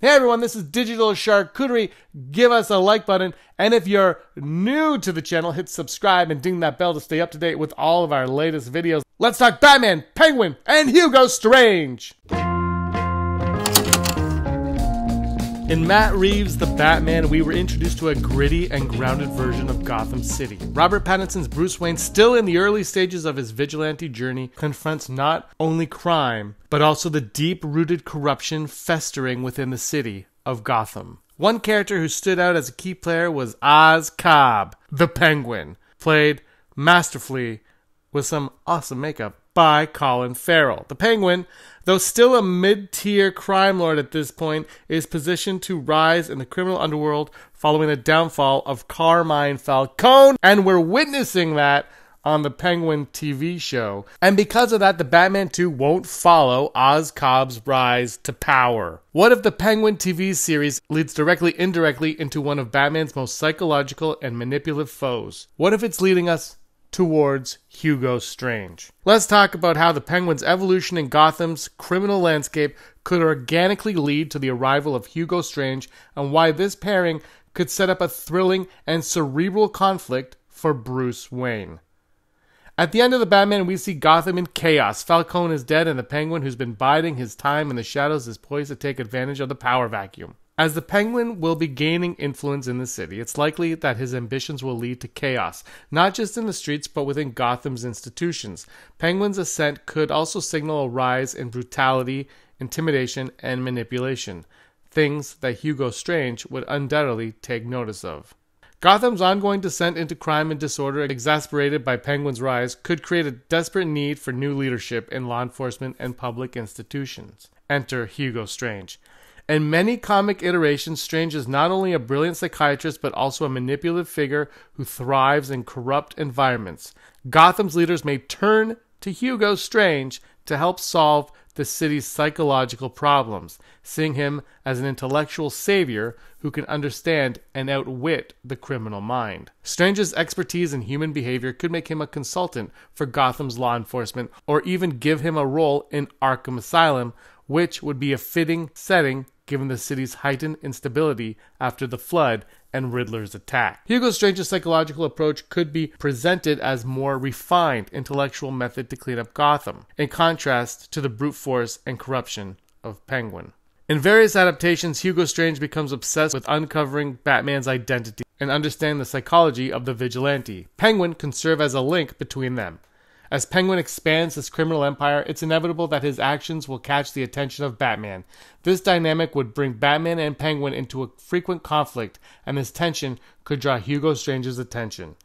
Hey everyone, this is Digital Charcuterie. Give us a like button. And if you're new to the channel, hit subscribe and ding that bell to stay up to date with all of our latest videos. Let's talk Batman, Penguin, and Hugo Strange. In Matt Reeves' The Batman, we were introduced to a gritty and grounded version of Gotham City. Robert Pattinson's Bruce Wayne, still in the early stages of his vigilante journey, confronts not only crime, but also the deep rooted corruption festering within the city of Gotham. One character who stood out as a key player was Oz Cobb, the Penguin, played masterfully with some awesome makeup by Colin Farrell. The Penguin, though still a mid tier crime lord at this point, is positioned to rise in the criminal underworld following the downfall of Carmine Falcone, and we're witnessing that on the Penguin TV show. And because of that, the Batman 2 won't follow Oz Cobb's rise to power. What if the Penguin TV series leads directly indirectly into one of Batman's most psychological and manipulative foes? What if it's leading us towards Hugo Strange. Let's talk about how the Penguin's evolution in Gotham's criminal landscape could organically lead to the arrival of Hugo Strange and why this pairing could set up a thrilling and cerebral conflict for Bruce Wayne. At the end of the Batman, we see Gotham in chaos. Falcone is dead, and the Penguin, who's been biding his time in the shadows, is poised to take advantage of the power vacuum. As the Penguin will be gaining influence in the city, it's likely that his ambitions will lead to chaos, not just in the streets but within Gotham's institutions. Penguin's ascent could also signal a rise in brutality, intimidation, and manipulation, things that Hugo Strange would undoubtedly take notice of. Gotham's ongoing descent into crime and disorder, exasperated by Penguin's rise, could create a desperate need for new leadership in law enforcement and public institutions. Enter Hugo Strange. In many comic iterations, Strange is not only a brilliant psychiatrist, but also a manipulative figure who thrives in corrupt environments. Gotham's leaders may turn to Hugo Strange to help solve the city's psychological problems, seeing him as an intellectual savior who can understand and outwit the criminal mind. Strange's expertise in human behavior could make him a consultant for Gotham's law enforcement, or even give him a role in Arkham Asylum, which would be a fitting setting given the city's heightened instability after the flood and Riddler's attack. Hugo Strange's psychological approach could be presented as more refined intellectual method to clean up Gotham, in contrast to the brute force and corruption of Penguin. In various adaptations, Hugo Strange becomes obsessed with uncovering Batman's identity and understanding the psychology of the vigilante. Penguin can serve as a link between them. As Penguin expands his criminal empire, it's inevitable that his actions will catch the attention of Batman. This dynamic would bring Batman and Penguin into a frequent conflict, and this tension could draw Hugo Strange's attention.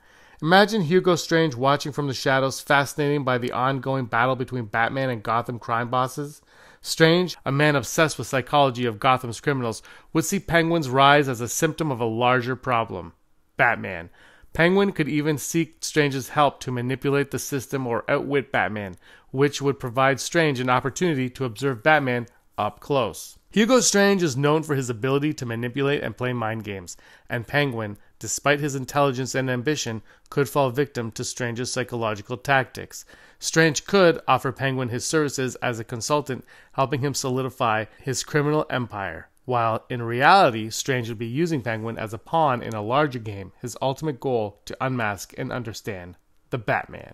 Imagine Hugo Strange watching from the shadows, fascinated by the ongoing battle between Batman and Gotham crime bosses. Strange, a man obsessed with psychology of Gotham's criminals, would see Penguin's rise as a symptom of a larger problem. Batman. Penguin could even seek Strange's help to manipulate the system or outwit Batman, which would provide Strange an opportunity to observe Batman up close. Hugo Strange is known for his ability to manipulate and play mind games, and Penguin, despite his intelligence and ambition, could fall victim to Strange's psychological tactics. Strange could offer Penguin his services as a consultant, helping him solidify his criminal empire while in reality, Strange would be using Penguin as a pawn in a larger game, his ultimate goal to unmask and understand the Batman.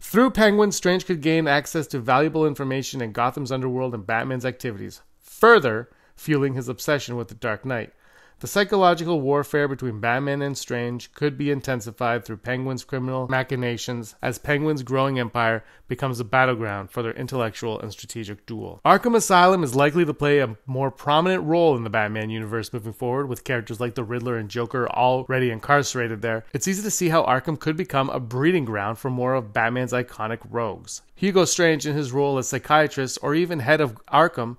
Through Penguin, Strange could gain access to valuable information in Gotham's underworld and Batman's activities, further fueling his obsession with the Dark Knight. The psychological warfare between Batman and Strange could be intensified through Penguin's criminal machinations as Penguin's growing empire becomes a battleground for their intellectual and strategic duel. Arkham Asylum is likely to play a more prominent role in the Batman universe moving forward, with characters like the Riddler and Joker already incarcerated there. It's easy to see how Arkham could become a breeding ground for more of Batman's iconic rogues. Hugo Strange, in his role as psychiatrist or even head of Arkham,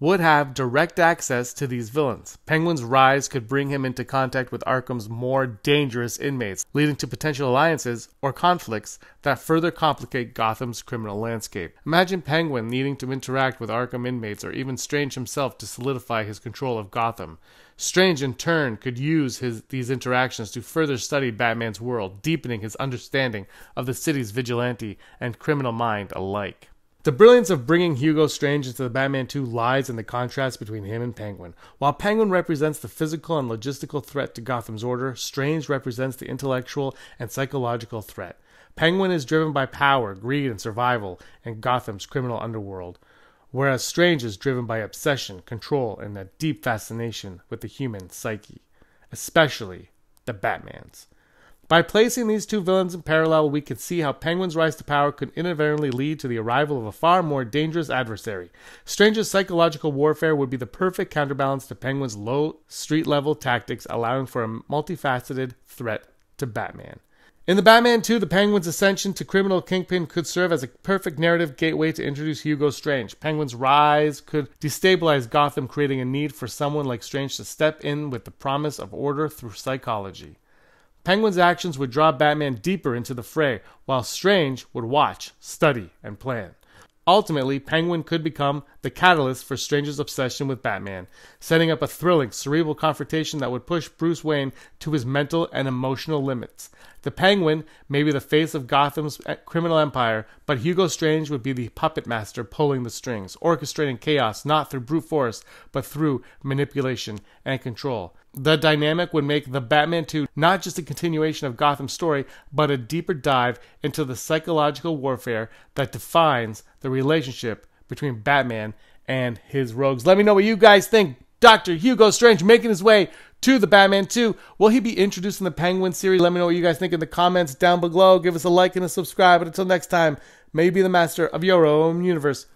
would have direct access to these villains. Penguin's rise could bring him into contact with Arkham's more dangerous inmates, leading to potential alliances or conflicts that further complicate Gotham's criminal landscape. Imagine Penguin needing to interact with Arkham inmates or even Strange himself to solidify his control of Gotham. Strange, in turn, could use his, these interactions to further study Batman's world, deepening his understanding of the city's vigilante and criminal mind alike. The brilliance of bringing Hugo Strange into the Batman 2 lies in the contrast between him and Penguin. While Penguin represents the physical and logistical threat to Gotham's order, Strange represents the intellectual and psychological threat. Penguin is driven by power, greed, and survival in Gotham's criminal underworld, whereas Strange is driven by obsession, control, and a deep fascination with the human psyche, especially the Batman's. By placing these two villains in parallel, we can see how Penguin's rise to power could inadvertently lead to the arrival of a far more dangerous adversary. Strange's psychological warfare would be the perfect counterbalance to Penguin's low street level tactics, allowing for a multifaceted threat to Batman. In the Batman 2, the Penguin's ascension to criminal kingpin could serve as a perfect narrative gateway to introduce Hugo Strange. Penguin's rise could destabilize Gotham, creating a need for someone like Strange to step in with the promise of order through psychology. Penguin's actions would draw Batman deeper into the fray, while Strange would watch, study, and plan. Ultimately, Penguin could become the catalyst for Strange's obsession with Batman, setting up a thrilling, cerebral confrontation that would push Bruce Wayne to his mental and emotional limits. The Penguin may be the face of Gotham's eh, criminal empire, but Hugo Strange would be the puppet master pulling the strings, orchestrating chaos not through brute force, but through manipulation and control. The dynamic would make The Batman 2 not just a continuation of Gotham's story, but a deeper dive into the psychological warfare that defines the relationship between Batman and his rogues. Let me know what you guys think. Dr. Hugo Strange making his way to the Batman 2. Will he be introduced in the Penguin series? Let me know what you guys think in the comments down below. Give us a like and a subscribe. And until next time, may you be the master of your own universe.